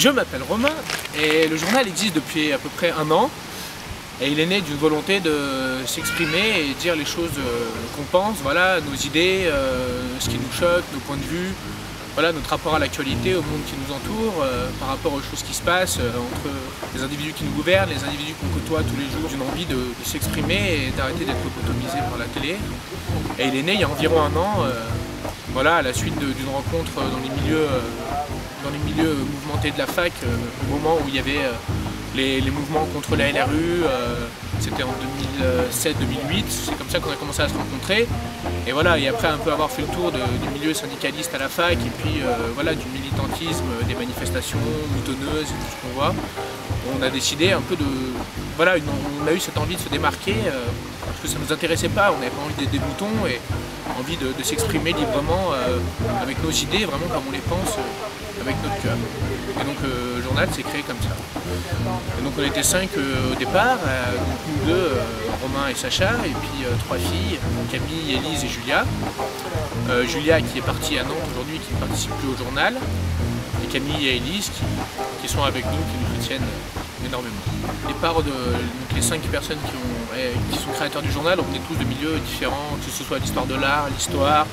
Je m'appelle Romain et le journal existe depuis à peu près un an. Et il est né d'une volonté de s'exprimer et dire les choses euh, qu'on pense, voilà, nos idées, euh, ce qui nous choque, nos points de vue, voilà, notre rapport à l'actualité, au monde qui nous entoure, euh, par rapport aux choses qui se passent entre les individus qui nous gouvernent, les individus qu'on côtoie tous les jours, d'une envie de, s'exprimer et d'arrêter d'être lobotomisé par la télé. Et il est né il y a environ un an, voilà, à la suite d'une rencontre dans les milieux dans les milieux mouvementés de la fac, au moment où il y avait les, mouvements contre la LRU, euh, c'était en 2007-2008, c'est comme ça qu'on a commencé à se rencontrer. Et voilà, et après un peu avoir fait le tour du milieu syndicaliste à la fac, et puis euh, voilà, du militantisme, des manifestations moutonneuses et tout ce qu'on voit, on a décidé un peu de... Voilà, on a eu cette envie de se démarquer, euh, parce que ça ne nous intéressait pas, on n'avait pas envie d'être des boutons, et envie de, s'exprimer librement avec nos idées, vraiment comme on les pense, avec notre cœur. Et donc le journal s'est créé comme ça. Et donc on était cinq euh, au départ, euh, nous deux, euh, Romain et Sacha, et puis trois filles, Camille, Élise et Julia. Julia qui est partie à Nantes aujourd'hui, qui ne participe plus au journal, et Camille et Élise qui, sont avec nous, qui nous soutiennent énormément. Parts de les cinq personnes qui, sont créateurs du journal, on est tous de milieux différents, que ce soit l'histoire de l'art, l'histoire,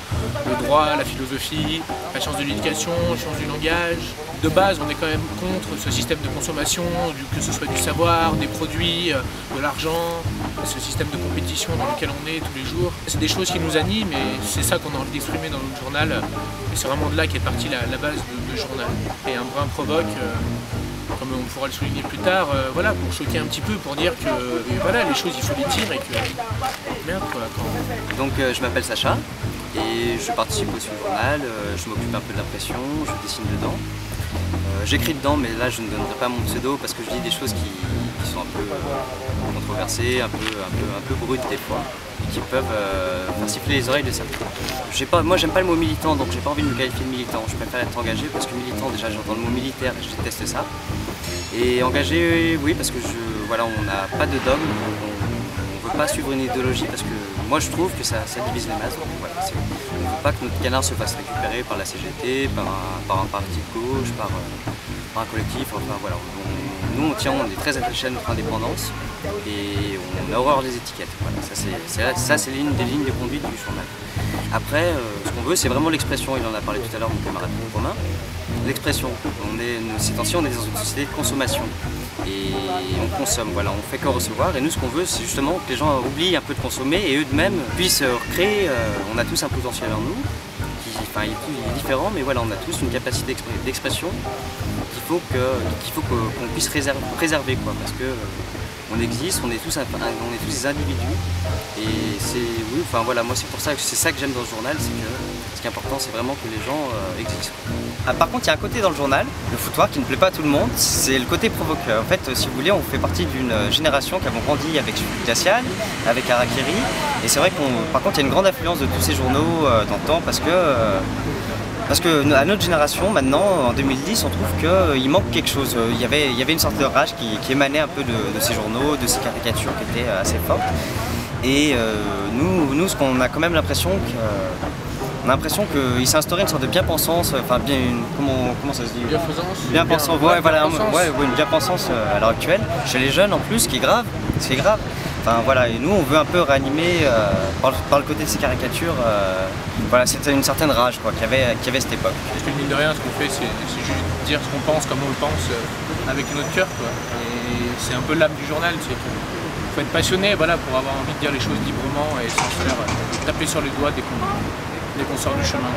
le droit, la philosophie, la science de l'éducation, la science du langage. De base, on est quand même contre ce système de consommation, que ce soit du savoir, des produits, euh, de l'argent, ce système de compétition dans lequel on est tous les jours. C'est des choses qui nous animent et c'est ça qu'on a envie d'exprimer dans notre journal. Et c'est vraiment de là qu'est partie la, base de, journal. Et un brin provoque. Euh, comme on pourra le souligner plus tard, euh, voilà, pour choquer un petit peu, pour dire que voilà, les choses il faut les dire et que merde. Donc euh, je m'appelle Sacha et je participe aussi au journal, euh, je m'occupe un peu de l'impression, je dessine dedans. J'écris dedans mais là je ne donnerai pas mon pseudo parce que je dis des choses qui, sont un peu un peu, un, peu, un peu des fois qui peuvent faire siffler les oreilles de certains. Pas, moi j'aime pas le mot militant donc j'ai pas envie de me qualifier de militant, je préfère être engagé parce que militant déjà j'entends le mot militaire et je déteste ça. Et engagé, oui, parce que je, voilà, on n'a pas de dogme, on ne veut pas suivre une idéologie parce que moi je trouve que ça, divise les masses. on ne veut pas que notre canard se fasse récupérer par la CGT, par un, parti de gauche, par, collectif. Enfin voilà, nous on tient, on est très attachés à notre indépendance et on a horreur des étiquettes. Voilà, ça c'est l'une des lignes de conduite du journal. Après, euh, ce qu'on veut, c'est vraiment l'expression. Il en a parlé tout à l'heure, mon camarade Romain l'expression. On est, ces temps-ci, on est dans une société de consommation et on consomme, voilà, on fait que recevoir. Et nous, ce qu'on veut, c'est justement que les gens oublient un peu de consommer et eux-mêmes puissent recréer. Euh, on a tous un potentiel en nous, il est différent, mais voilà, on a tous une capacité d'expression qu'il faut qu'on puisse préserver, quoi, euh, on existe, on est tous, on est tous des individus. Et c'est, oui, enfin voilà, moi c'est pour ça que c'est ça que j'aime dans le journal, c'est que ce qui est important, c'est vraiment que les gens euh, existent. Ah, par contre, il y a un côté dans le journal, le foutoir, qui ne plaît pas à tout le monde, c'est le côté provoqueur. En fait, si vous voulez, on fait partie d'une génération qui avons grandi avec Glacial, avec Harakiri, et c'est vrai qu'on, par contre, il y a une grande influence de tous ces journaux euh, dans le temps parce que euh, parce que à notre génération, maintenant, en 2010, on trouve qu'il euh, manque quelque chose. Il y, avait, il y avait une sorte de rage qui, émanait un peu de, ces journaux, de ces caricatures qui étaient assez fortes. Et nous, nous, ce qu'on a quand même l'impression que on a l'impression qu'il s'est instauré une sorte de bien-pensance, enfin bien comment, comment ça se dit? Bien-pensance, ouais, voilà, ouais, une bien-pensance euh, à l'heure actuelle, chez les jeunes en plus, ce qui est grave, c'est grave. Enfin voilà, et nous on veut un peu réanimer euh, par, le côté de ces caricatures, euh, voilà, c'était une certaine rage quoi, qu'il y avait, qu'il y avait cette époque. Parce que mine de rien, ce qu'on fait, c'est juste dire ce qu'on pense comme on le pense avec notre cœur quoi. Et c'est un peu l'âme du journal, c'est faut être passionné voilà, pour avoir envie de dire les choses librement et sans se faire taper sur les doigts dès qu'on dès qu'on sort du chemin.